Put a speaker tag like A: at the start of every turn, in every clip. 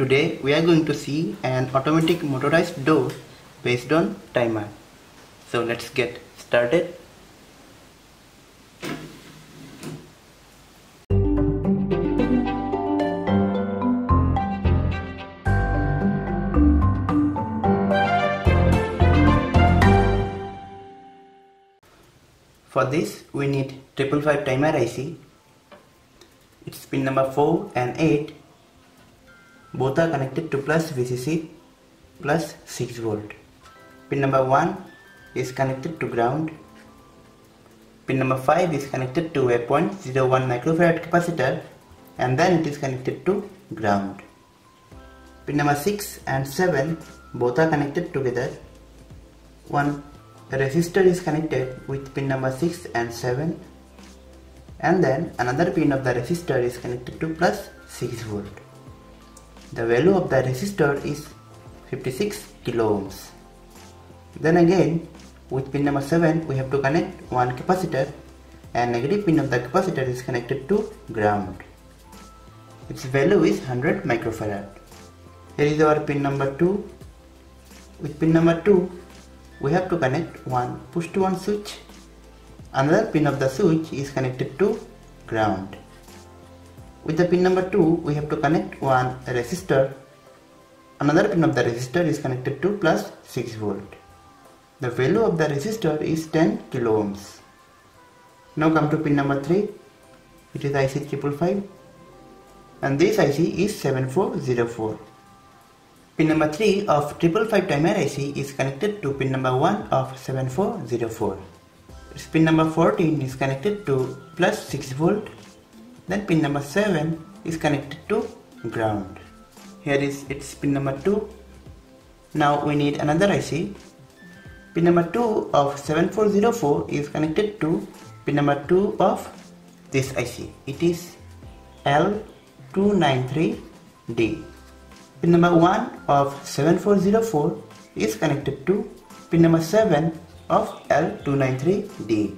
A: Today we are going to see an automatic motorized door based on timer. So let's get started. For this we need 555 timer IC. Its pin number 4 and 8 both are connected to plus VCC plus 6 volt. Pin number 1 is connected to ground. Pin number 5 is connected to a 0.01 microfarad capacitor and then it is connected to ground. Pin number 6 and 7 both are connected together. One resistor is connected with pin number 6 and 7 and then another pin of the resistor is connected to plus 6 volt. The value of the resistor is 56 kilo ohms. Then again with pin number 7 we have to connect one capacitor and negative pin of the capacitor is connected to ground. Its value is 100 microfarad. Here is our pin number 2. With pin number 2 we have to connect one push to on switch. Another pin of the switch is connected to ground. With the pin number 2 we have to connect one resistor. Another pin of the resistor is connected to plus 6 volt. The value of the resistor is 10 kilo ohms. Now come to pin number 3. It is IC 555 and this IC is 7404. Pin number 3 of 555 timer IC is connected to pin number 1 of 7404. Its pin number 14 is connected to plus 6 volt. Then pin number 7 is connected to ground. Here is its pin number 2. Now we need another IC. Pin number 2 of 7404 is connected to pin number 2 of this IC. It is L293D. Pin number 1 of 7404 is connected to pin number 7 of L293D.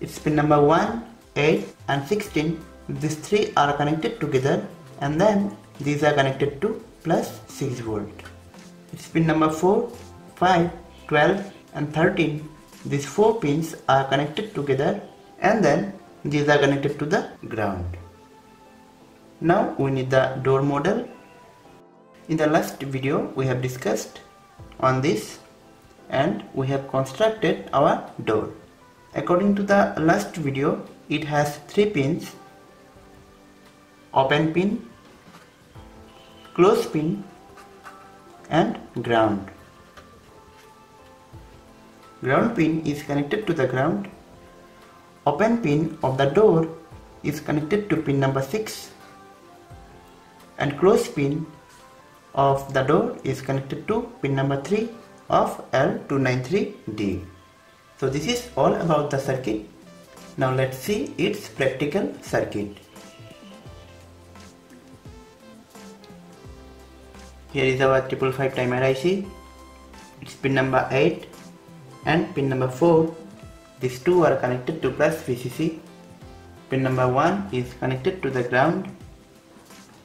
A: Its pin number 1, 8 and 16, these three are connected together and then these are connected to plus 6 volt. Its pin number 4, 5, 12 and 13, these 4 pins are connected together and then these are connected to the ground. Now we need the door model in the last video we have discussed on this and we have constructed our door. According to the last video it has three pins open pin, close pin and ground. Ground pin is connected to the ground. Open pin of the door is connected to pin number 6 and close pin of the door is connected to pin number 3 of L293D. So this is all about the circuit. Now let's see its practical circuit. Here is our 555 timer IC. It's pin number 8 and pin number 4. These two are connected to plus VCC. Pin number 1 is connected to the ground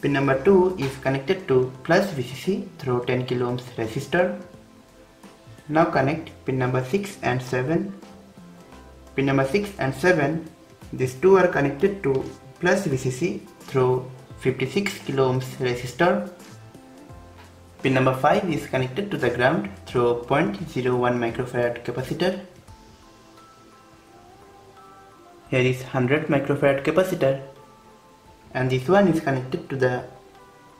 A: Pin number 2 is connected to plus VCC through 10 kilo ohms resistor. Now connect pin number 6 and 7. Pin number 6 and 7, these two are connected to plus VCC through 56 kilo ohms resistor. Pin number 5 is connected to the ground through 0.01 microfarad capacitor. Here is 100 microfarad capacitor and this one is connected to the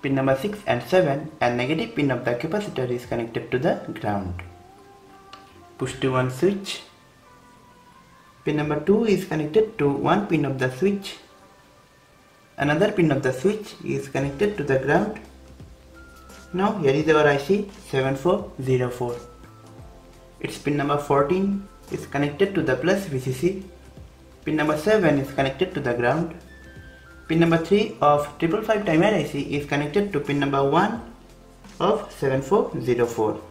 A: pin number 6 and 7 and negative pin of the capacitor is connected to the ground. Push to on switch. Pin number 2 is connected to one pin of the switch. Another pin of the switch is connected to the ground. Now here is our IC 7404. Its pin number 14 is connected to the plus VCC. Pin number 7 is connected to the ground. Pin number 3 of 555 timer IC is connected to pin number 1 of 7404.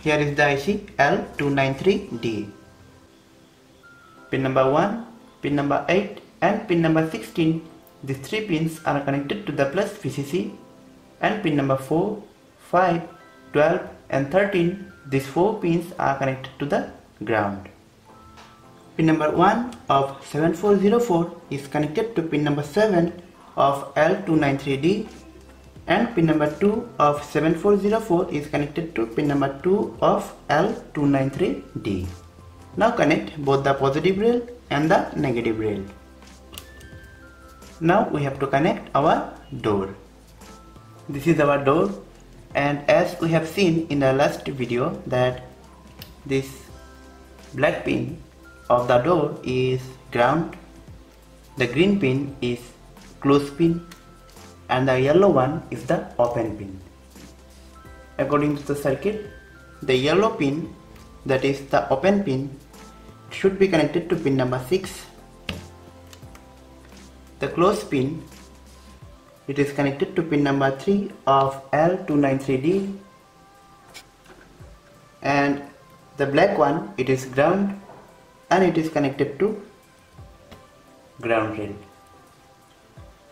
A: Here is the IC L293D. Pin number 1, pin number 8 and pin number 16. These three pins are connected to the plus VCC and pin number 4, 5, 12 and 13 these four pins are connected to the ground. Pin number 1 of 7404 is connected to pin number 7 of L293D and pin number 2 of 7404 is connected to pin number 2 of L293D. Now connect both the positive rail and the negative rail. Now we have to connect our door. This is our door and as we have seen in the last video that this black pin of the door is ground, the green pin is close pin and the yellow one is the open pin. According to the circuit, the yellow pin that is the open pin should be connected to pin number 6. The close pin it is connected to pin number 3 of L293D and the black one it is ground and it is connected to ground rail.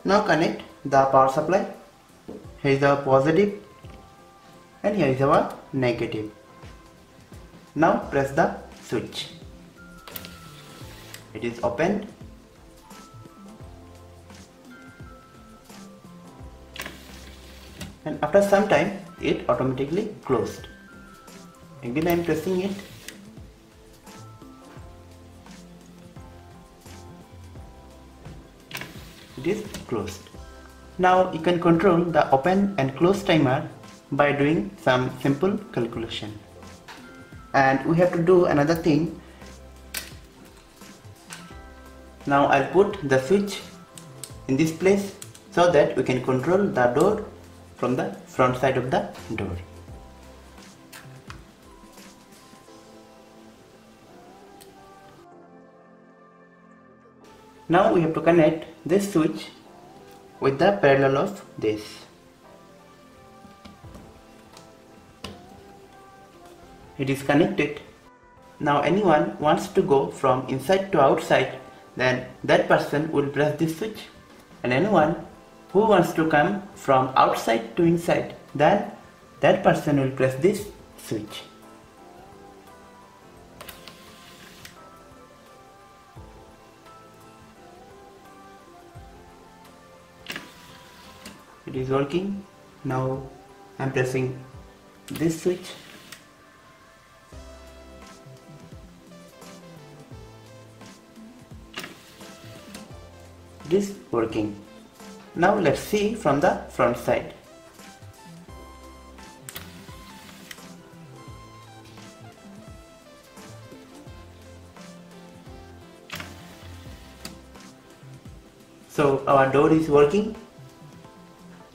A: Now connect the power supply. Here is our positive and here is our negative. Now press the switch. It is opened and after some time it automatically closed. Again I am pressing it it is closed. Now you can control the open and close timer by doing some simple calculation. And we have to do another thing. Now I'll put the switch in this place so that we can control the door from the front side of the door. Now we have to connect this switch with the parallel of this. It is connected. Now anyone wants to go from inside to outside then that person will press this switch and anyone who wants to come from outside to inside? Then that person will press this switch. It is working. Now I'm pressing this switch. It is working now let's see from the front side. So our door is working.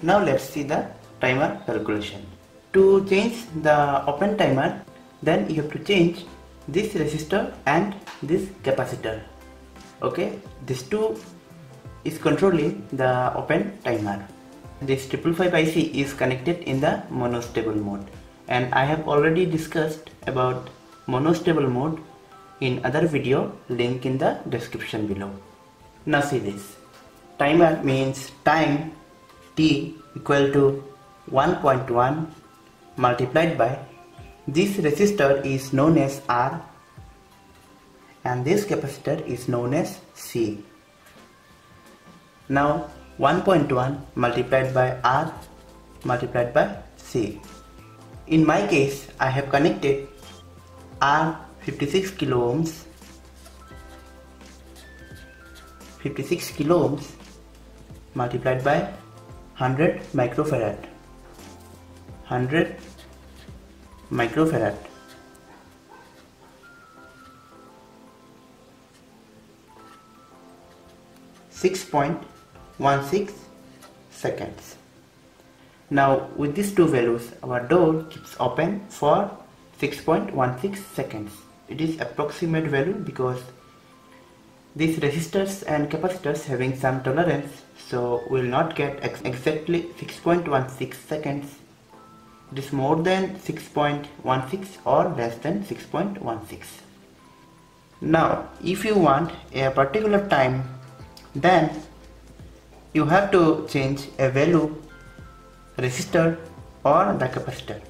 A: Now let's see the timer calculation. To change the open timer, then you have to change this resistor and this capacitor. Okay, these two is controlling the open timer. This 555 IC is connected in the monostable mode and I have already discussed about monostable mode in other video link in the description below. Now see this. Timer means time t equal to 1.1 multiplied by this resistor is known as R and this capacitor is known as C. Now 1.1 multiplied by R multiplied by C. In my case, I have connected R 56 kilo ohms 56 kilo ohms multiplied by 100 microfarad 100 microfarad six point 16 seconds. Now with these two values our door keeps open for 6.16 seconds. It is approximate value because these resistors and capacitors having some tolerance so will not get ex exactly 6.16 seconds. It is more than 6.16 or less than 6.16. Now if you want a particular time then you have to change a value resistor or the capacitor.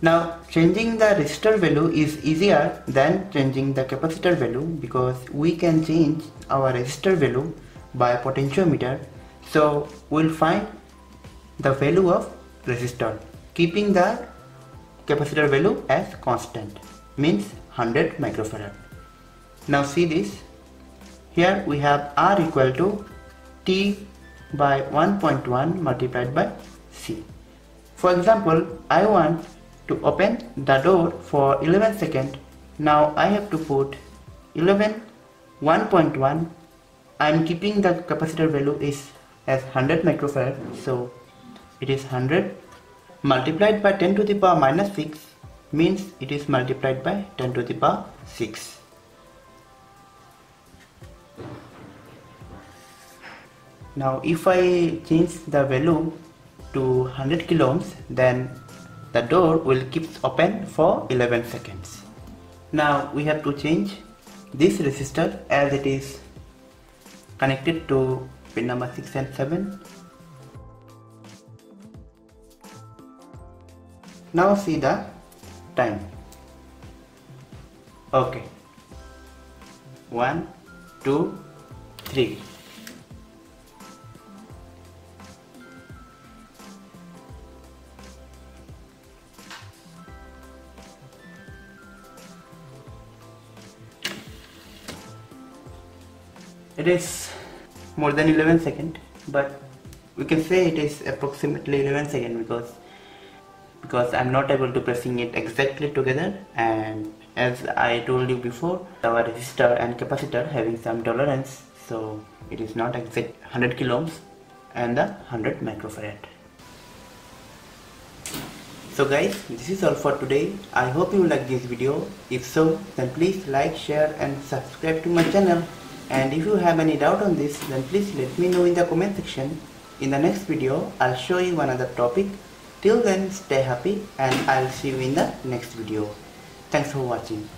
A: Now changing the resistor value is easier than changing the capacitor value because we can change our resistor value by potentiometer. So we'll find the value of resistor keeping the capacitor value as constant means 100 microfarad. Now see this here we have R equal to T by 1.1 multiplied by C. For example, I want to open the door for 11 seconds. Now I have to put 11 1.1. I am keeping the capacitor value is as 100 microfarad. So it is 100 multiplied by 10 to the power minus 6 means it is multiplied by 10 to the power 6. Now if I change the value to 100 kilo ohms then the door will keep open for 11 seconds. Now we have to change this resistor as it is connected to pin number 6 and 7. Now see the time. Okay. 1, 2, 3. It is more than 11 second but we can say it is approximately 11 second because because I'm not able to pressing it exactly together. And as I told you before our resistor and capacitor having some tolerance so it is not exact 100 kilo ohms and the 100 microfarad. So guys this is all for today. I hope you like this video. If so then please like share and subscribe to my channel and if you have any doubt on this then please let me know in the comment section. In the next video I'll show you another topic. Till then stay happy and I'll see you in the next video. Thanks for watching.